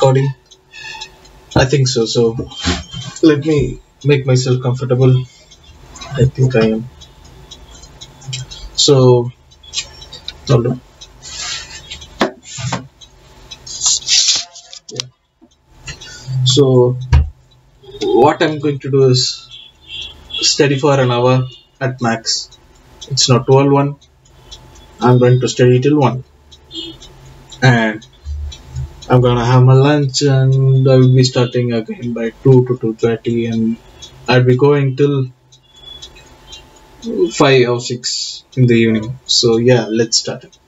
recording? I think so. So let me make myself comfortable. I think I am. So hold on. Yeah. So what I'm going to do is study for an hour at max. It's not 12 1. I'm going to study till 1. And I'm gonna have my lunch and I will be starting again by 2 to 2.30 and I'll be going till 5 or 6 in the evening. So yeah, let's start it.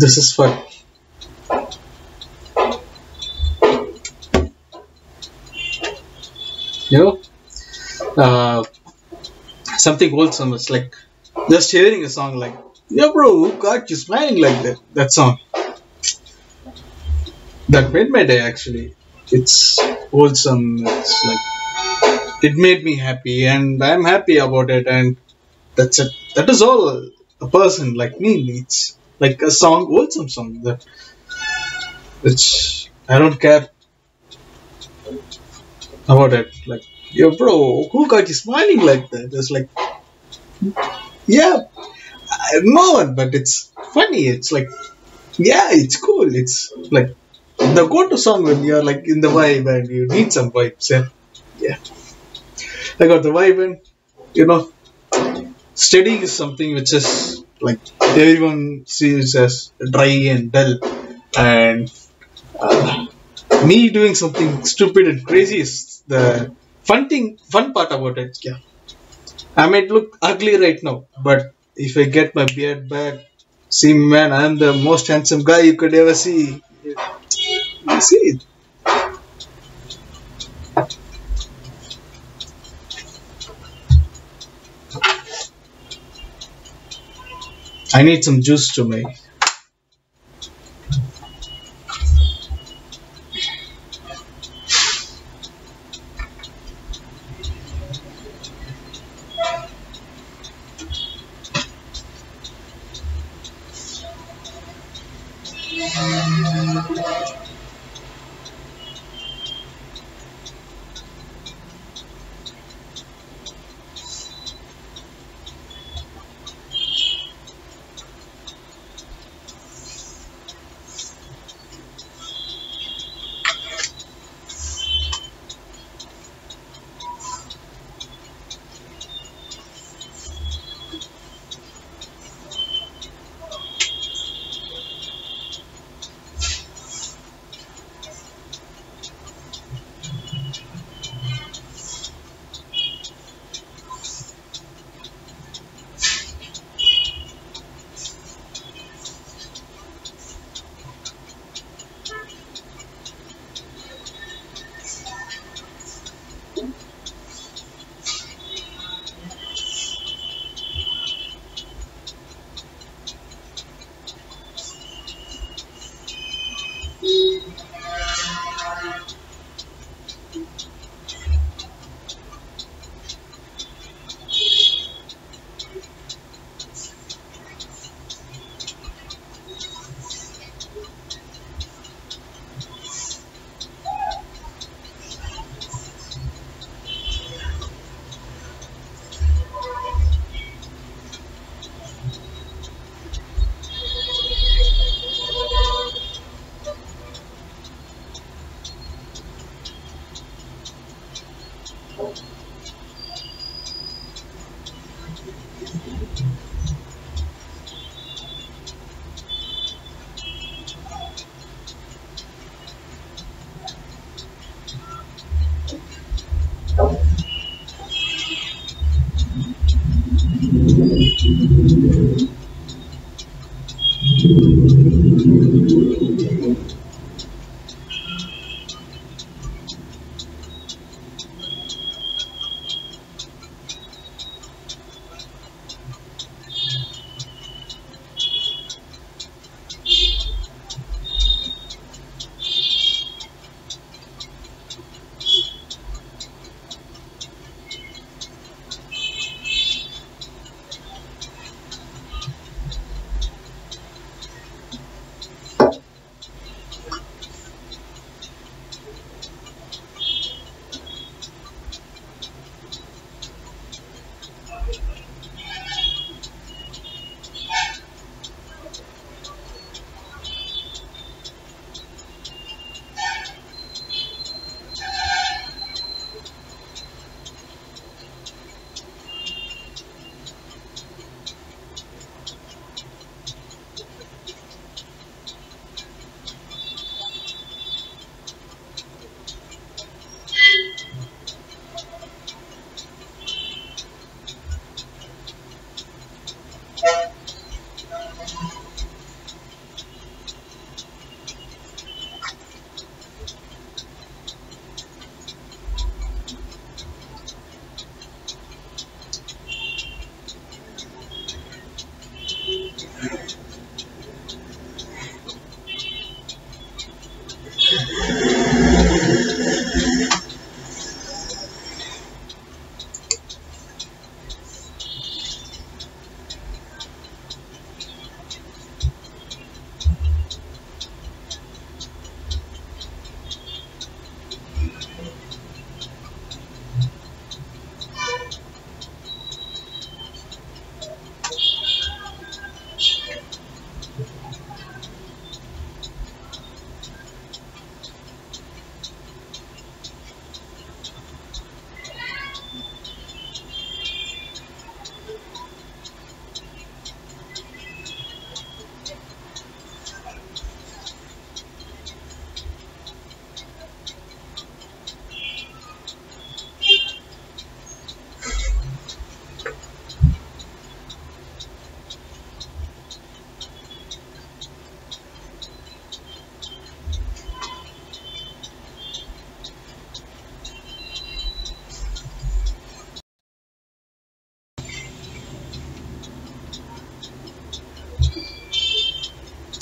This is for You know, uh, something wholesome. It's like just hearing a song like, "Yeah, bro, who got you smiling like that?" That song. That made my day. Actually, it's wholesome. It's like it made me happy, and I'm happy about it. And that's it. That is all a person like me needs. Like a song, wholesome song that which I don't care about it. Like, yo, bro, who got you smiling like that? It's like, yeah, no one, but it's funny. It's like, yeah, it's cool. It's like the go-to song when you're like in the vibe and you need some vibes. Yeah, yeah. I got the vibe and you know, steady is something which is like everyone sees as dry and dull, and uh, me doing something stupid and crazy is the fun thing, fun part about it. Yeah, I might look ugly right now, but if I get my beard back, see, man, I'm the most handsome guy you could ever see. You see it. I need some juice to make.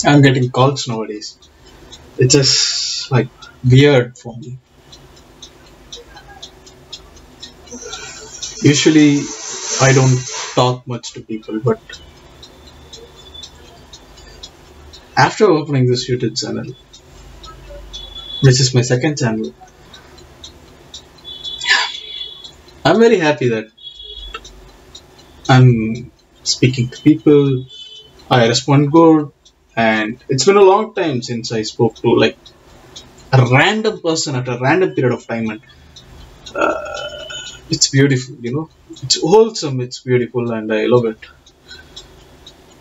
I'm getting calls nowadays. It's just like weird for me. Usually, I don't talk much to people, but after opening this YouTube channel, which is my second channel, I'm very happy that I'm speaking to people. I respond good, and it's been a long time since I spoke to like a random person at a random period of time, and uh, it's beautiful. You know, it's wholesome. It's beautiful, and I love it.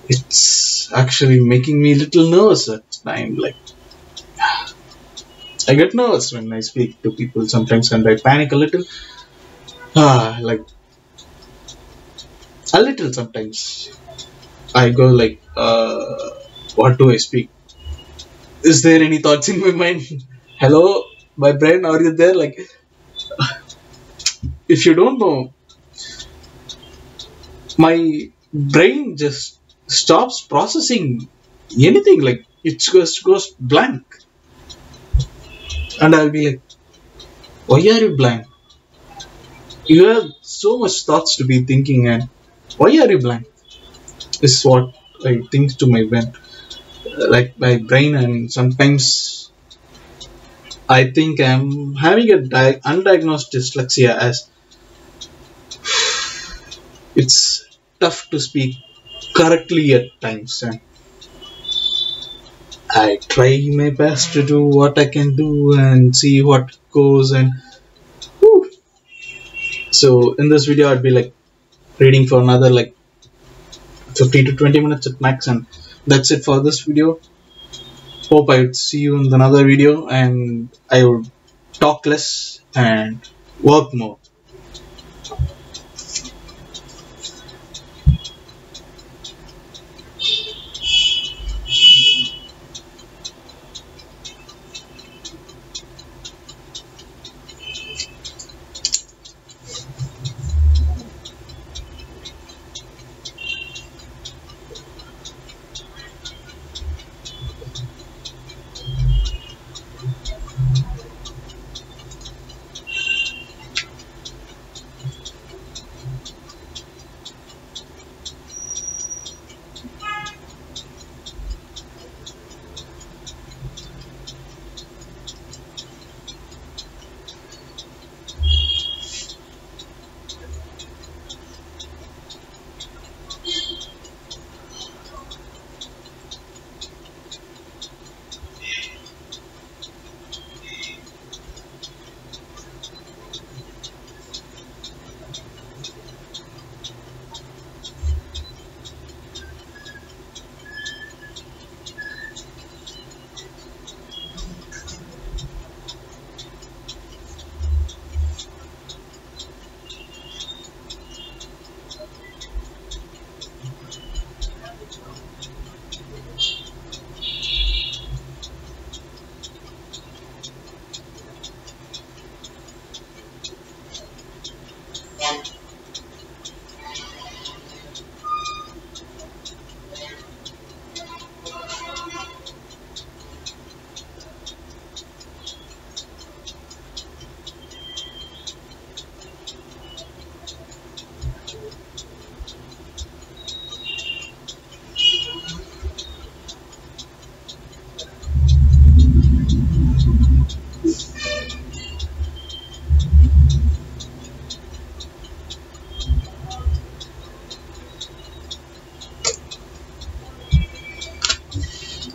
It's actually making me a little nervous at time. Like I get nervous when I speak to people sometimes, and I panic a little. Ah, like a little sometimes. I go like, uh, what do I speak? Is there any thoughts in my mind? Hello, my brain, are you there? Like, if you don't know, my brain just stops processing anything. Like, it just goes blank. And I'll be like, why are you blank? You have so much thoughts to be thinking, and why are you blank? Is what I think to my brain, like my brain, and sometimes I think I'm having a di- undiagnosed dyslexia as it's tough to speak correctly at times, and I try my best to do what I can do and see what goes and. whew. So in this video, I'd be like reading for another like 50 to 20 minutes at max and that's it for this video. Hope i would see you in another video and i would talk less and work more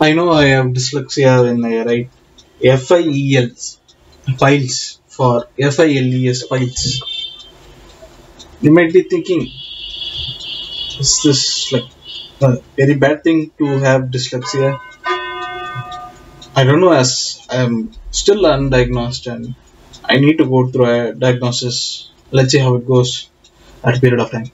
I know I have dyslexia when I write F-I-E-L files for F-I-L-E-S files. You might be thinking, is this like a very bad thing to have dyslexia? I don't know as I'm still undiagnosed and I need to go through a diagnosis. Let's see how it goes at a period of time.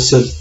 все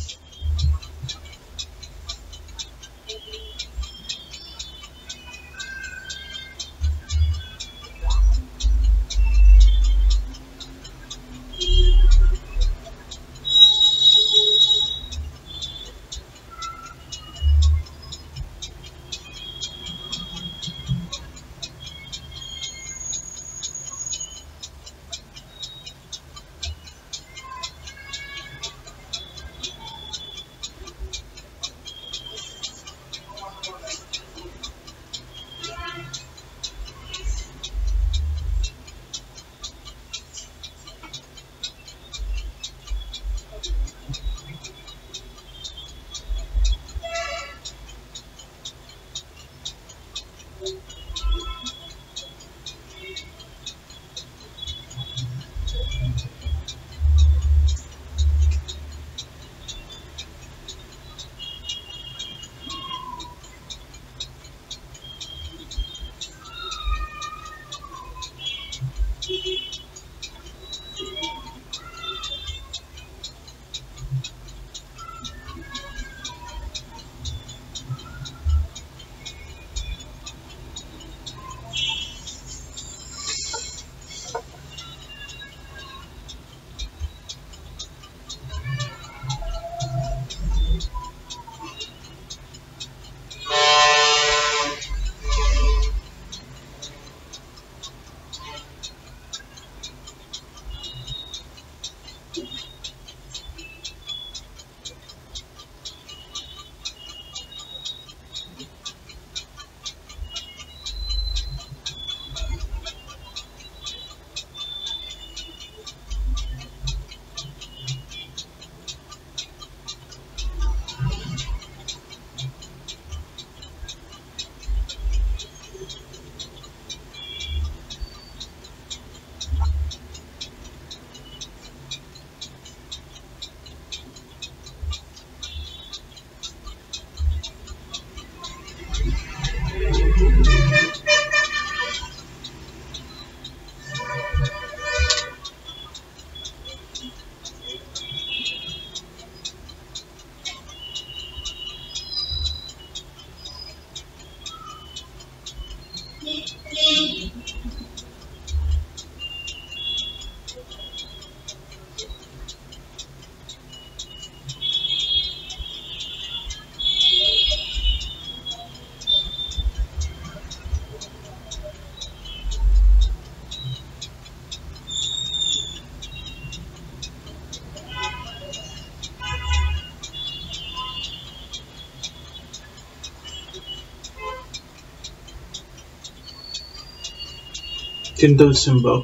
Symbol